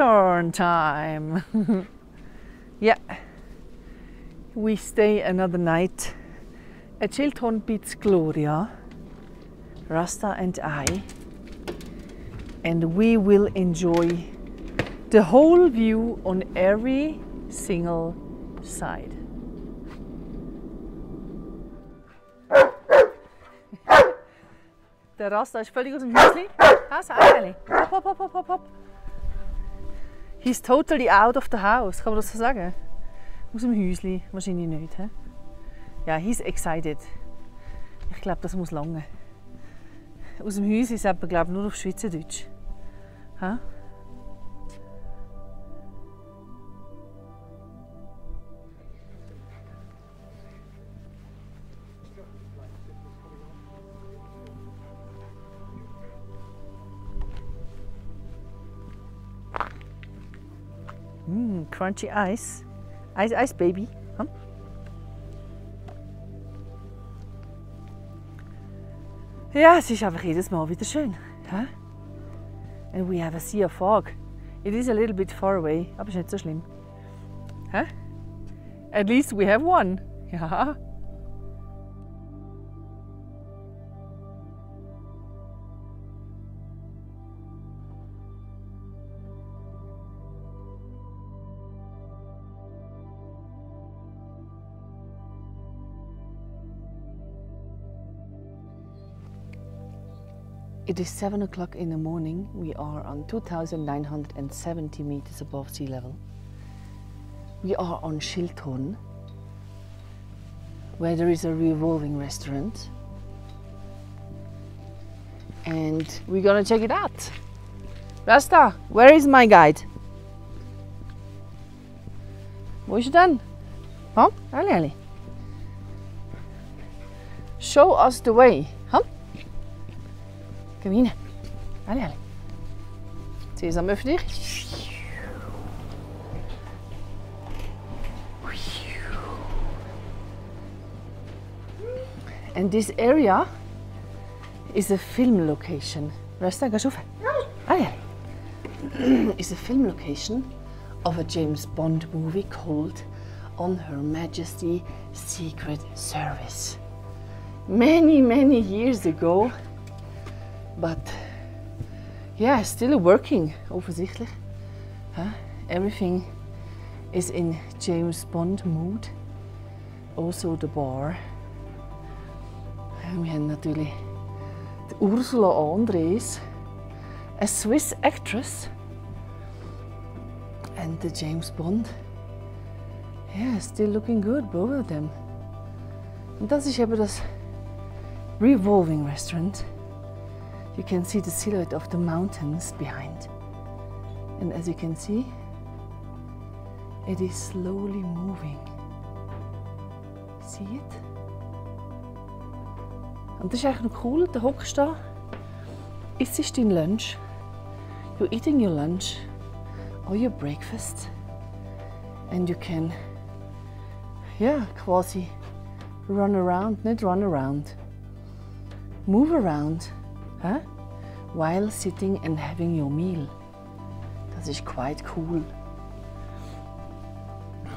Schilthorn time. yeah, we stay another night at Schilthorn Piz Gloria, Rasta and I, and we will enjoy the whole view on every single side. Der Rasta ist völlig aus dem. Was, Eili? Hopp, hopp, hopp, hopp, hopp. He's totally out of the house. Kann man das so sagen? Aus dem Häuschen? Wahrscheinlich nicht. He? Ja, he's excited. Ich glaube, das muss lange. Aus dem Häuschen ist aber, glaube nur auf Schweizerdeutsch. Ha? Crunchy ice. Ice, ice baby. Huh? Ja, es ist einfach jedes Mal wieder schön. Huh? And we have a sea of fog. It is a little bit far away, aber ist nicht so schlimm. Huh? At least we have one. Ja. It is 7 o'clock in the morning. We are on 2,970 meters above sea level. We are on Schilthorn, where there is a revolving restaurant. And we're gonna check it out. Rasta, where is my guide? Wo er denn? Huh? Ali, Ali. Show us the way. Kom hier. Allez, allez. Öffne dich. And this area is a film location. Rasta. Allez, allez. is a film location of a James Bond movie called On Her Majesty Secret Service. Many, many years ago, but yeah, still working, offensichtlich. Huh? Everything is in James Bond mood. Also the bar. Haben natürlich die Ursula Andress, a Swiss actress, and the James Bond. Yeah, still looking good, both of them. Und das ist eben das Revolving Restaurant. You can see the silhouette of the mountains behind. And as you can see, it is slowly moving. See it? Das ist eigentlich noch cool, da hockst du da, isst Lunch, you're eating your lunch or your breakfast and you can, yeah, quasi run around, not run around, move around huh? while sitting and having your meal. Das ist quite cool.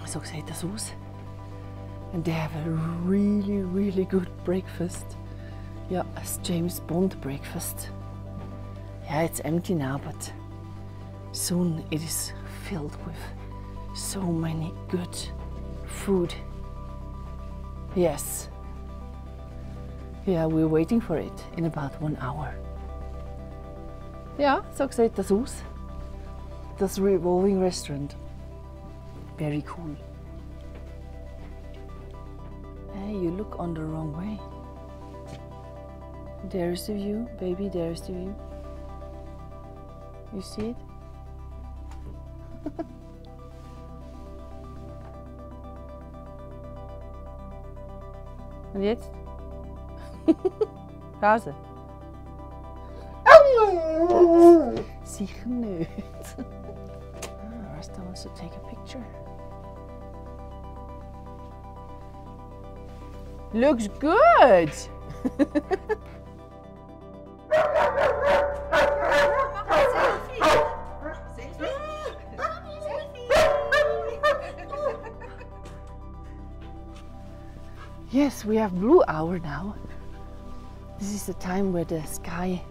So sieht das aus. And they have a really, really good breakfast. Yeah, a James Bond breakfast. Yeah, it's empty now, but soon it is filled with so many good food. Yes. Yeah, we're waiting for it in about one hour. Ja, so sieht das aus. Das Revolving Restaurant. Very cool. Hey, you look on the wrong way. There's the view, baby, there's the view. You see it? Und jetzt? Pauze. Zie genoot. Where's Dylan to take a picture? Looks good. yes, we have blue hour now. This is the time where the sky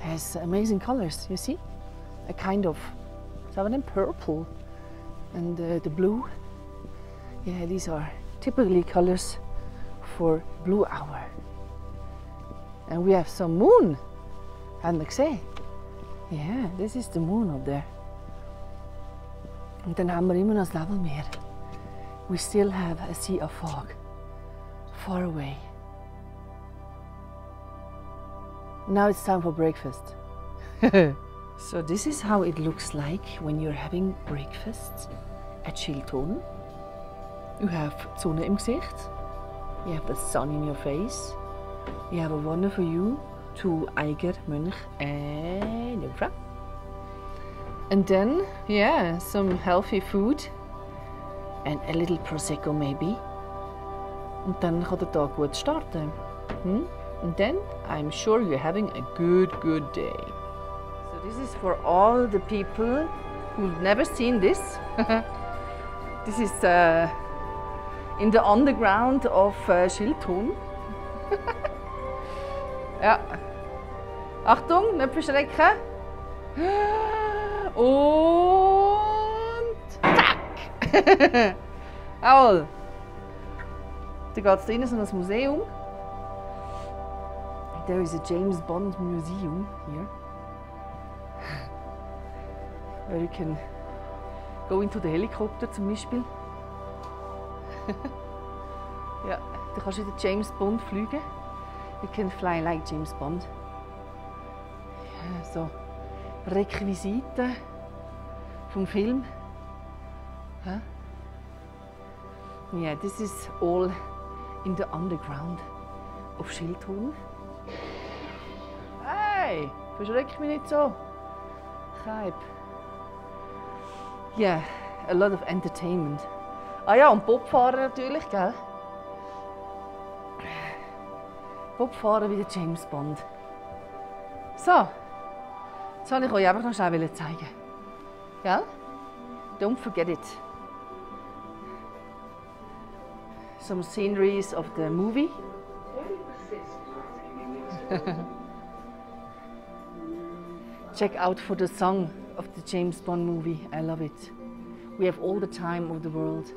has amazing colors, you see? A kind of southern purple and uh, the blue. Yeah, these are typically colors for blue hour. And we have some moon, say? Yeah, this is the moon up there. En dan hebben we immer. We still have a sea of fog, far away. Now it's time for breakfast. so this is how it looks like when you're having breakfast at Schilthorn. You have im Gesicht. You have the sun in your face. You have a wonderful view to Eiger, Mönch and Jungfrau. And then, yeah, some healthy food and a little prosecco maybe. And then kann der Tag gut starten. Hm? And then I'm sure you're having a good, good day. So this is for all the people who've never seen this. this is uh, in the underground of uh, Schilthorn. ja. Achtung, nicht verschrecken. Und zack! Jawohl. Da geht es drinnen so ein Museum. There is a James Bond museum here. Where you can go into the helicopter zum Beispiel. ja, da kannst du wieder James Bond fliegen. You can fly like James Bond. Ja, so Requisiten vom Film. Huh? Yeah, this is all in the underground of Schildhorn. Hey, verschreck mich nicht so. Keib. Yeah, a lot of entertainment. Ah ja, und Bobfahren natürlich, gell? Bobfahren wie der James Bond. So, das wollte ich euch einfach noch schnell zeigen. Gell? Don't forget it. Some sceneries of the movie. Check out for the song of the James Bond movie. I love it. We have all the time of the world.